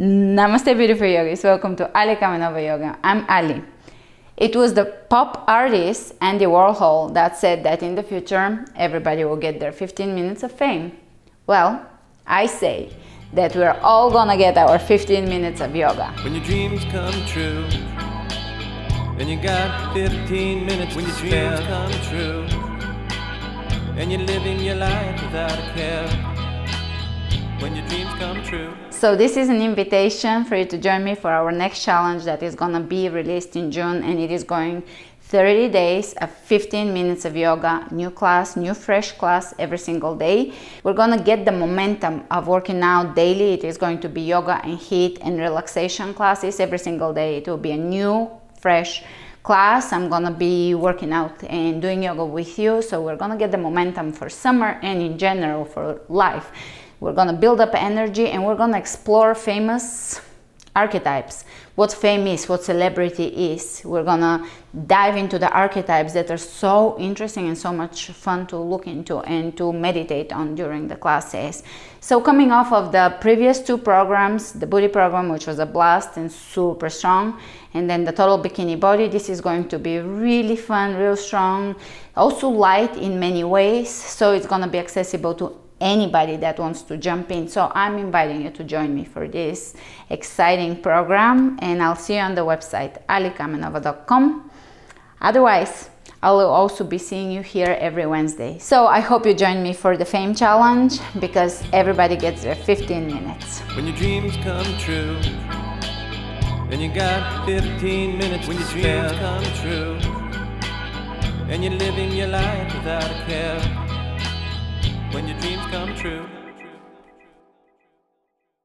Namaste, beautiful yogis. Welcome to Ali Kamenova Yoga. I'm Ali. It was the pop artist Andy Warhol that said that in the future everybody will get their 15 minutes of fame. Well, I say that we're all gonna get our 15 minutes of yoga. When your dreams come true, and you got 15 minutes when your dreams come true, and you're living your life without a care. When your dreams come true. So this is an invitation for you to join me for our next challenge that is gonna be released in June and it is going 30 days of 15 minutes of yoga, new class, new fresh class every single day. We're gonna get the momentum of working out daily. It is going to be yoga and heat and relaxation classes every single day. It will be a new, fresh class. I'm gonna be working out and doing yoga with you. So we're gonna get the momentum for summer and in general for life. We're gonna build up energy and we're gonna explore famous archetypes. What fame is what celebrity is. We're gonna dive into the archetypes that are so interesting and so much fun to look into and to meditate on during the classes. So coming off of the previous two programs the booty program which was a blast and super strong and then the total bikini body this is going to be really fun real strong also light in many ways. So it's going to be accessible to anybody that wants to jump in. So I'm inviting you to join me for this exciting program and I'll see you on the website alikamenova.com. Otherwise, I will also be seeing you here every Wednesday. So I hope you join me for the Fame Challenge because everybody gets their 15 minutes. When your dreams come true, and you got 15 minutes when your dreams come true, and you're living your life without a care when your dreams come true.